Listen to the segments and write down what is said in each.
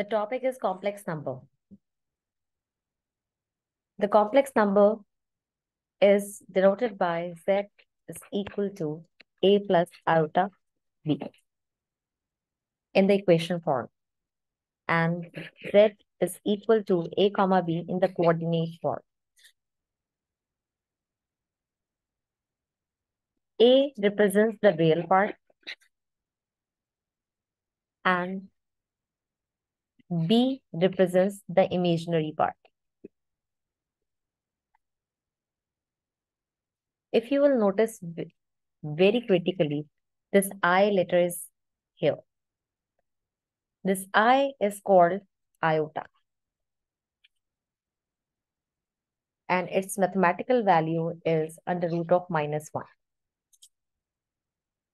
The topic is complex number. The complex number is denoted by z is equal to a plus iota b in the equation form. And z is equal to a comma b in the coordinate form. A represents the real part and B represents the imaginary part. If you will notice very critically, this I letter is here. This I is called iota. And its mathematical value is under root of minus 1.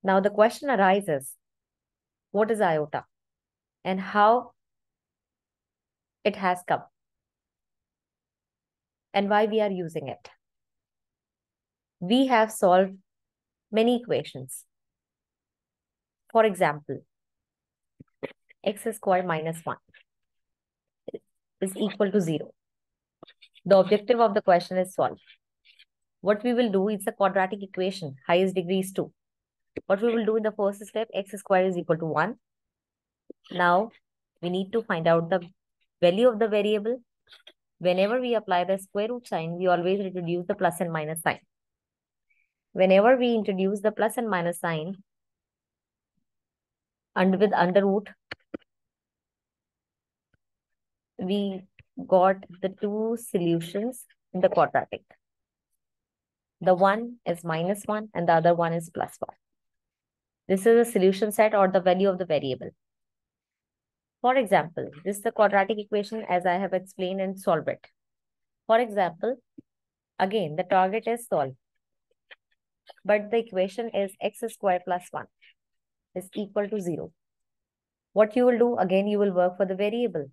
Now the question arises, what is iota? And how it has come? And why we are using it? We have solved many equations. For example, x squared minus 1 is equal to 0. The objective of the question is solved. What we will do is a quadratic equation, highest degree is 2. What we will do in the first step, x squared is equal to 1. Now, we need to find out the value of the variable. Whenever we apply the square root sign, we always introduce the plus and minus sign. Whenever we introduce the plus and minus sign, and with under root, we got the two solutions in the quadratic. The one is minus 1 and the other one is plus 1. This is a solution set or the value of the variable. For example, this is the quadratic equation as I have explained and solve it. For example, again, the target is solve. But the equation is x square plus 1 is equal to 0. What you will do, again, you will work for the variable.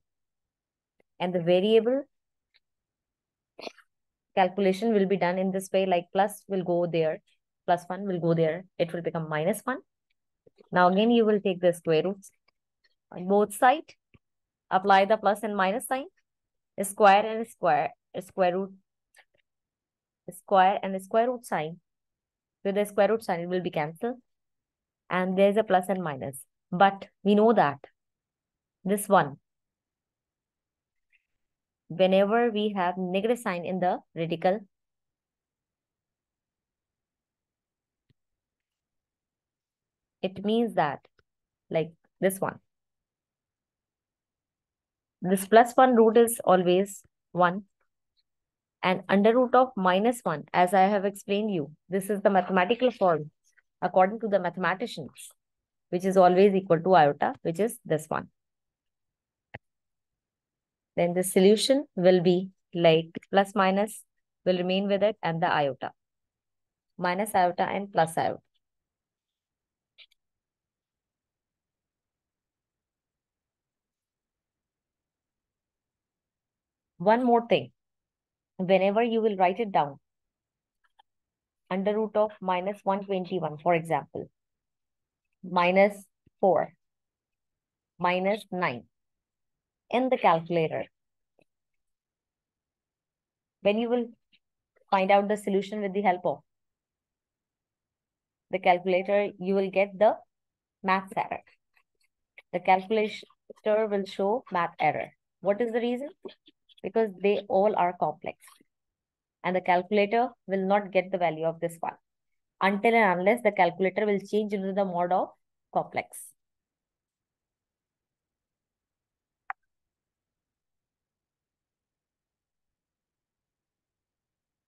And the variable calculation will be done in this way, like plus will go there, plus 1 will go there. It will become minus 1 now again, you will take the square roots on both sides. Apply the plus and minus sign. Square and square, square root, square and square root sign. With the square root sign, it will be cancelled. And there's a plus and minus. But we know that this one, whenever we have negative sign in the radical, it means that like this one. This plus 1 root is always 1 and under root of minus 1 as I have explained you this is the mathematical form according to the mathematicians which is always equal to iota which is this one. Then the solution will be like plus minus will remain with it and the iota. Minus iota and plus iota. One more thing. Whenever you will write it down, under root of minus 121, for example, minus 4, minus 9 in the calculator. When you will find out the solution with the help of the calculator, you will get the math error. The calculator will show math error. What is the reason? Because they all are complex. And the calculator will not get the value of this one until and unless the calculator will change into the mode of complex.